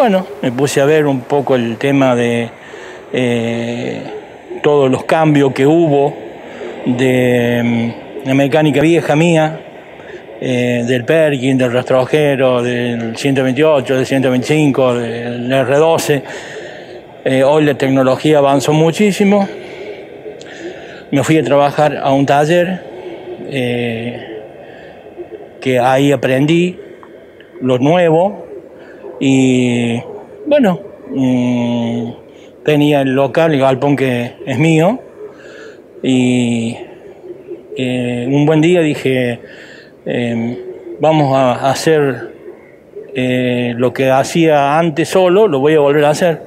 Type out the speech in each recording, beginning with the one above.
bueno, me puse a ver un poco el tema de eh, todos los cambios que hubo de mm, la mecánica vieja mía, eh, del Perkin, del rastrojero, del 128, del 125, del R12. Eh, hoy la tecnología avanzó muchísimo. Me fui a trabajar a un taller que ahí aprendí lo nuevo y bueno, mm, tenía el local, el galpón que es mío y eh, un buen día dije, em, vamos a hacer eh, lo que hacía antes solo, lo voy a volver a hacer.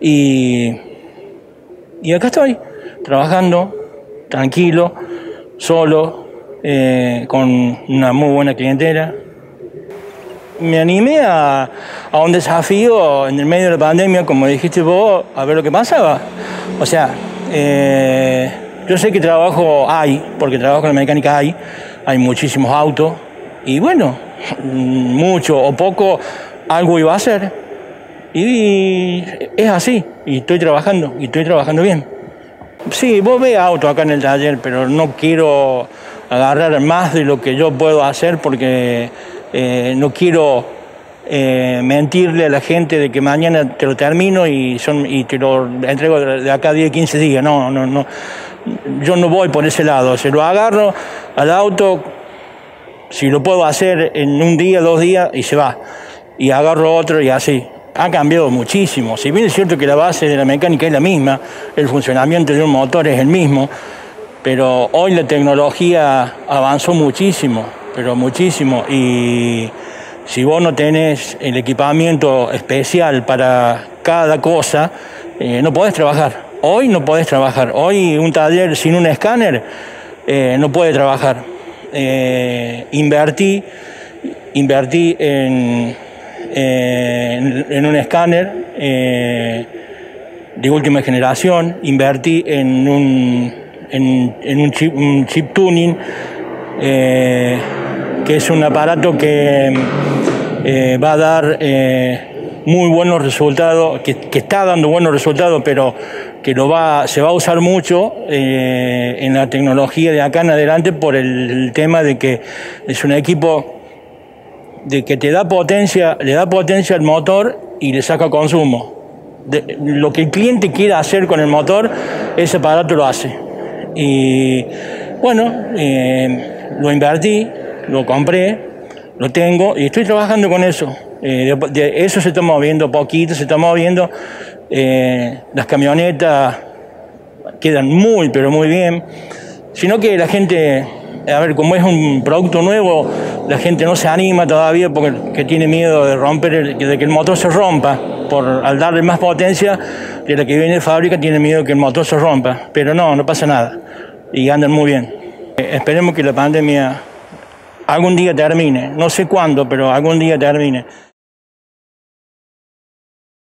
Y, y acá estoy, trabajando, tranquilo, solo, eh, con una muy buena clientela. Me animé a, a, un desafío en el medio de la pandemia, como dijiste vos, a ver lo que pasaba. O sea, eh, yo sé que trabajo hay, porque trabajo en la mecánica hay, hay muchísimos autos, y bueno, mucho o poco, algo iba a hacer. Y es así, y estoy trabajando, y estoy trabajando bien. Sí, vos ves auto acá en el taller, pero no quiero agarrar más de lo que yo puedo hacer porque eh, no quiero eh, mentirle a la gente de que mañana te lo termino y, son, y te lo entrego de acá a 10, 15 días. No, no, no. Yo no voy por ese lado. Se lo agarro al auto, si lo puedo hacer en un día, dos días, y se va. Y agarro otro y así. Ha cambiado muchísimo. Si bien es cierto que la base de la mecánica es la misma, el funcionamiento de un motor es el mismo, pero hoy la tecnología avanzó muchísimo, pero muchísimo. Y si vos no tenés el equipamiento especial para cada cosa, eh, no podés trabajar. Hoy no podés trabajar. Hoy un taller sin un escáner eh, no puede trabajar. Eh, invertí, invertí en, en, un escáner de última generación, invertí en un en, un, chip, tuning, eh, que es un aparato que eh, va a dar eh, muy buenos resultados, que, está dando buenos resultados, pero que lo va, se va a usar mucho en la tecnología de acá en adelante por el, tema de que es un equipo de que te da potencia, le da potencia al motor y le saca consumo. lo que el cliente quiera hacer con el motor, ese aparato lo hace. Y bueno, eh, lo invertí, lo compré, lo tengo y estoy trabajando con eso. Eh, eso se está moviendo poquito, se está moviendo. Eh, las camionetas quedan muy, pero muy bien. Sino que la gente, a ver, como es un producto nuevo, la gente no se anima todavía porque tiene miedo de romper, de que el motor se rompa. Por, al darle más potencia de la que viene de fábrica, tiene miedo de que el motor se rompa. Pero no, no pasa nada y andan muy bien. Eh, esperemos que la pandemia algún día termine, no sé cuándo, pero algún día termine.